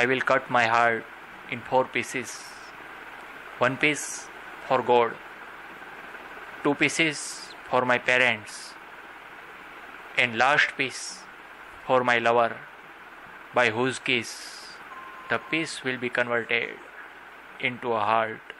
I will cut my heart in four pieces. One piece for God, two pieces for my parents, and last piece for my lover, by whose kiss the piece will be converted into a heart.